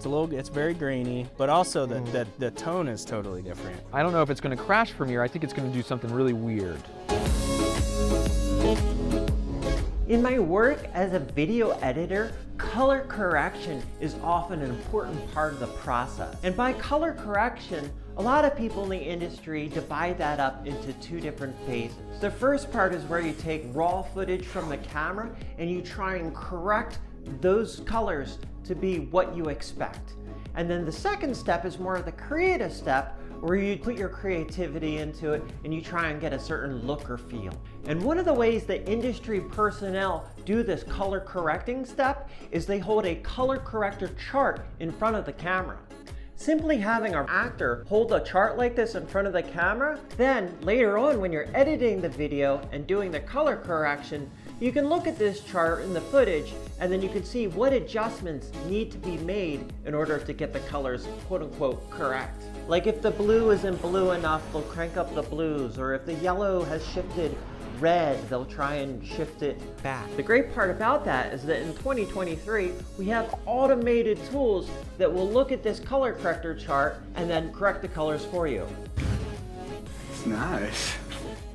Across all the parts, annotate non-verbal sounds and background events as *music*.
It's a little, it's very grainy, but also the, mm. the, the tone is totally different. I don't know if it's going to crash Premiere. I think it's going to do something really weird. In my work as a video editor, color correction is often an important part of the process. And by color correction, a lot of people in the industry divide that up into two different phases. The first part is where you take raw footage from the camera and you try and correct those colors to be what you expect. And then the second step is more of the creative step where you put your creativity into it and you try and get a certain look or feel. And one of the ways that industry personnel do this color correcting step is they hold a color corrector chart in front of the camera. Simply having an actor hold a chart like this in front of the camera, then later on when you're editing the video and doing the color correction, you can look at this chart in the footage and then you can see what adjustments need to be made in order to get the colors quote unquote correct. Like if the blue isn't blue enough, they'll crank up the blues, or if the yellow has shifted red, they'll try and shift it back. The great part about that is that in 2023, we have automated tools that will look at this color corrector chart and then correct the colors for you. It's nice.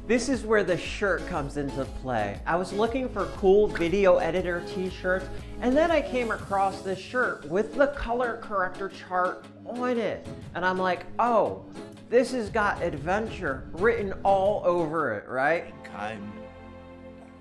This is where the shirt comes into play. I was looking for cool video editor t-shirts and then I came across this shirt with the color corrector chart on it. And I'm like, oh, this has got adventure written all over it, right? I'm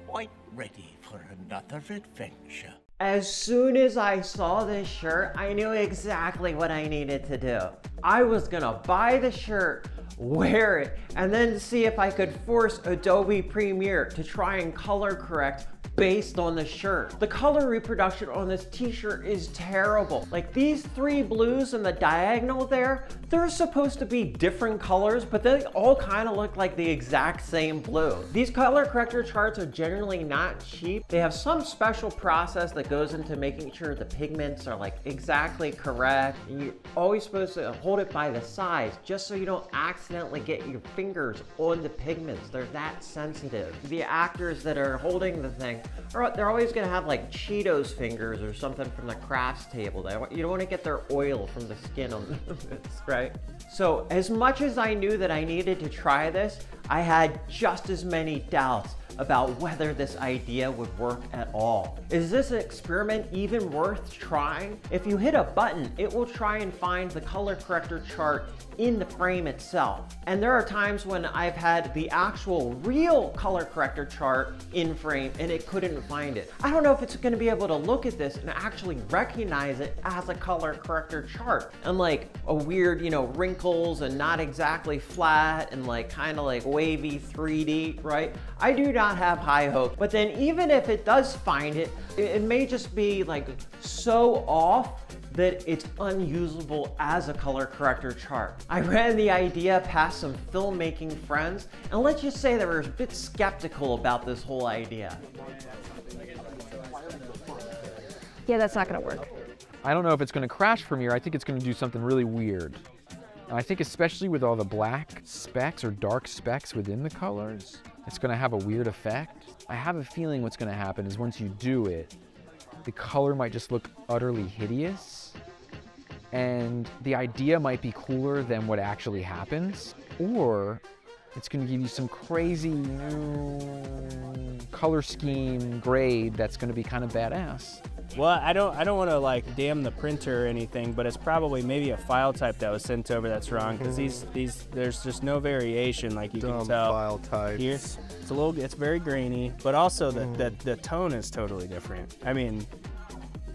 quite ready for another adventure. As soon as I saw this shirt, I knew exactly what I needed to do. I was gonna buy the shirt, wear it, and then see if I could force Adobe Premiere to try and color correct based on the shirt. The color reproduction on this t-shirt is terrible. Like these three blues and the diagonal there, they're supposed to be different colors, but they all kind of look like the exact same blue. These color corrector charts are generally not cheap. They have some special process that goes into making sure the pigments are like exactly correct. And you're always supposed to hold it by the sides just so you don't accidentally get your fingers on the pigments. They're that sensitive. The actors that are holding the thing they're always gonna have like Cheetos fingers or something from the crafts table. You don't wanna get their oil from the skin on *laughs* this, right? So as much as I knew that I needed to try this, I had just as many doubts about whether this idea would work at all. Is this experiment even worth trying? If you hit a button, it will try and find the color corrector chart in the frame itself. And there are times when I've had the actual real color corrector chart in frame and it couldn't find it. I don't know if it's gonna be able to look at this and actually recognize it as a color corrector chart. And like a weird, you know, wrinkles and not exactly flat and like kind of like wavy 3D, right? I do not have high hope. But then even if it does find it, it may just be like so off that it's unusable as a color corrector chart. I ran the idea past some filmmaking friends, and let's just say they were a bit skeptical about this whole idea. Yeah, that's not gonna work. I don't know if it's gonna crash Premiere. I think it's gonna do something really weird. I think especially with all the black specks or dark specks within the colors, it's gonna have a weird effect. I have a feeling what's gonna happen is once you do it, the color might just look utterly hideous and the idea might be cooler than what actually happens or it's going to give you some crazy new color scheme grade that's going to be kind of badass. Well, I don't I don't want to like damn the printer or anything, but it's probably maybe a file type that was sent over that's wrong because these these there's just no variation like you Dumb can tell. file types. Here, it's a little it's very grainy, but also the, the mm. the tone is totally different. I mean,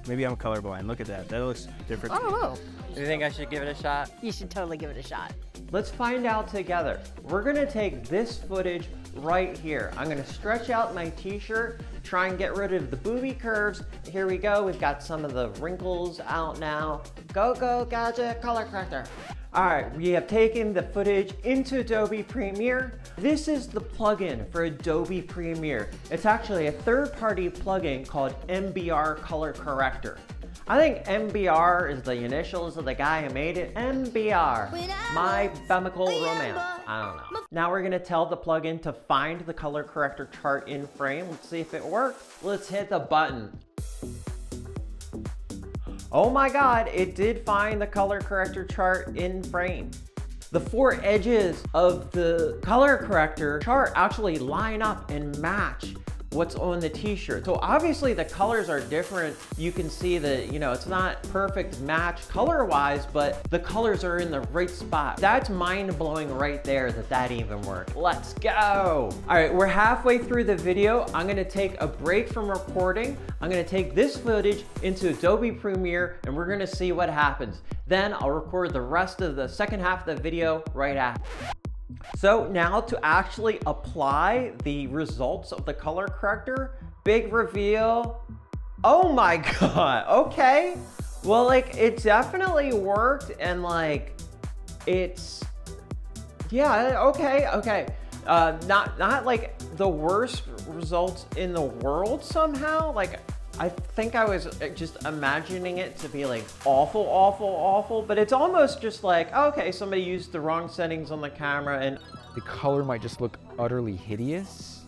maybe I'm colorblind. Look at that. That looks different. Oh, whoa. Do you think I should give it a shot? You should totally give it a shot. Let's find out together. We're gonna take this footage right here. I'm gonna stretch out my t-shirt, try and get rid of the booby curves. Here we go, we've got some of the wrinkles out now. Go, go, gadget, color corrector. All right, we have taken the footage into Adobe Premiere. This is the plugin for Adobe Premiere. It's actually a third-party plugin called MBR Color Corrector. I think MBR is the initials of the guy who made it. MBR, My Chemical Romance. I don't know. Now we're gonna tell the plugin to find the color corrector chart in frame. Let's see if it works. Let's hit the button. Oh my God, it did find the color corrector chart in frame. The four edges of the color corrector chart actually line up and match what's on the t-shirt. So obviously the colors are different. You can see that, you know, it's not perfect match color-wise, but the colors are in the right spot. That's mind-blowing right there that that even worked. Let's go. All right, we're halfway through the video. I'm gonna take a break from recording. I'm gonna take this footage into Adobe Premiere and we're gonna see what happens. Then I'll record the rest of the second half of the video right after. So now to actually apply the results of the color corrector, big reveal. Oh my *laughs* God, okay. Well, like it definitely worked and like it's, yeah, okay, okay. Uh, not, not like the worst results in the world somehow. Like I think I was uh, just imagining it to be like awful, awful, awful, but it's almost just like, okay, somebody used the wrong settings on the camera and the color might just look utterly hideous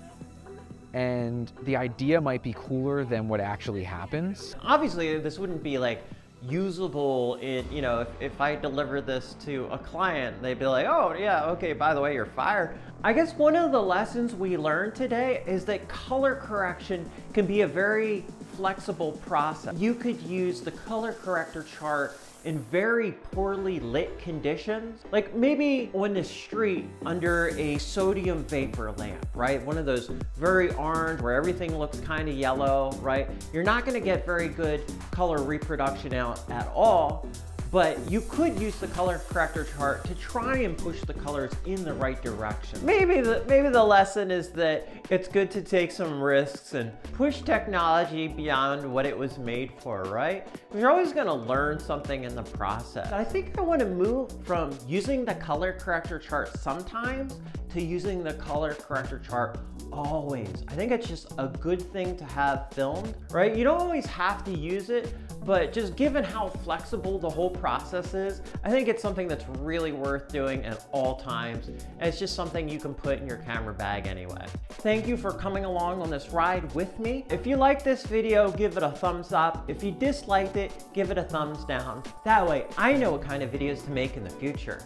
and the idea might be cooler than what actually happens. Obviously, this wouldn't be like usable in, you know, if, if I deliver this to a client, they'd be like, oh yeah, okay, by the way, you're fired. I guess one of the lessons we learned today is that color correction can be a very flexible process. You could use the color corrector chart in very poorly lit conditions. Like maybe on the street under a sodium vapor lamp, right? One of those very orange where everything looks kind of yellow, right? You're not gonna get very good color reproduction out at all but you could use the color corrector chart to try and push the colors in the right direction. Maybe the, maybe the lesson is that it's good to take some risks and push technology beyond what it was made for, right? You're always gonna learn something in the process. I think I wanna move from using the color corrector chart sometimes to using the color corrector chart always. I think it's just a good thing to have filmed, right? You don't always have to use it, but just given how flexible the whole process is, I think it's something that's really worth doing at all times. And it's just something you can put in your camera bag anyway. Thank you for coming along on this ride with me. If you like this video, give it a thumbs up. If you disliked it, give it a thumbs down. That way I know what kind of videos to make in the future.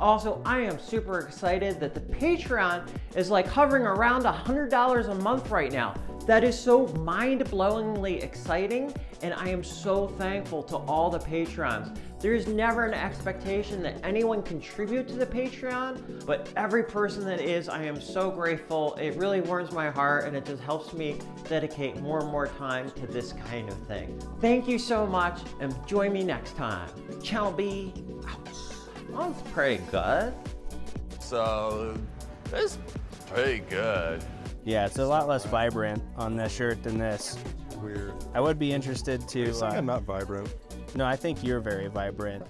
Also, I am super excited that the Patreon is like hovering around $100 a month right now. That is so mind-blowingly exciting, and I am so thankful to all the Patreons. There's never an expectation that anyone contribute to the Patreon, but every person that is, I am so grateful. It really warms my heart, and it just helps me dedicate more and more time to this kind of thing. Thank you so much, and join me next time. Channel B, out. That's pretty good. So, it's pretty good. Yeah, it's a lot less vibrant on this shirt than this. Weird. I would be interested to. Uh, I'm not vibrant. no, I think you're very vibrant.